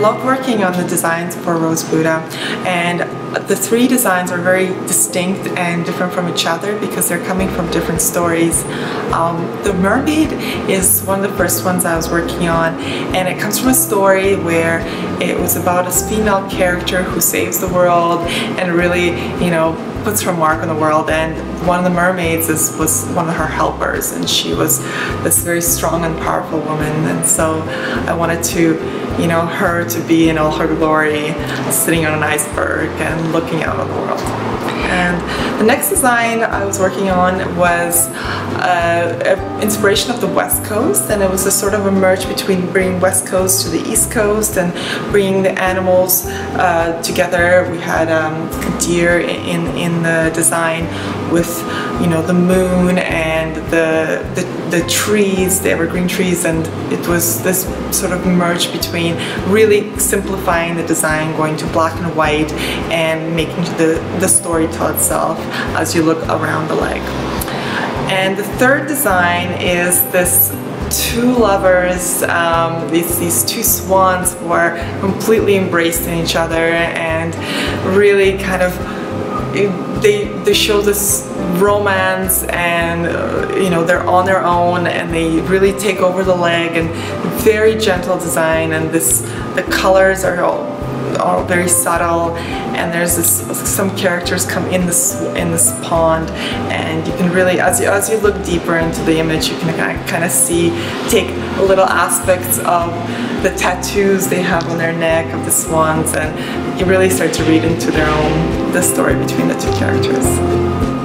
loved working on the designs for Rose Buddha and the three designs are very distinct and different from each other because they're coming from different stories. Um, the mermaid is one of the first ones I was working on and it comes from a story where it was about a female character who saves the world and really, you know, puts her mark on the world and one of the mermaids is, was one of her helpers and she was this very strong and powerful woman and so I wanted to you know her to be in all her glory sitting on an iceberg and looking out on the world and the next design I was working on was uh, inspiration of the West Coast and it was a sort of a merge between bringing West Coast to the East Coast and bringing the animals uh, together. We had um, deer in, in the design with you know the moon and the, the, the trees, the evergreen trees and it was this sort of merge between really simplifying the design, going to black and white and making the, the story tell itself as you look around the leg. And the third design is this two lovers, um, these, these two swans who are completely embraced in each other and really kind of they they show this romance and uh, you know they're on their own and they really take over the leg and very gentle design and this the colors are all all very subtle and there's this some characters come in this in this pond and you can really as you as you look deeper into the image you can kind of see take little aspects of the tattoos they have on their neck of the swans and you really start to read into their own the story between the two characters.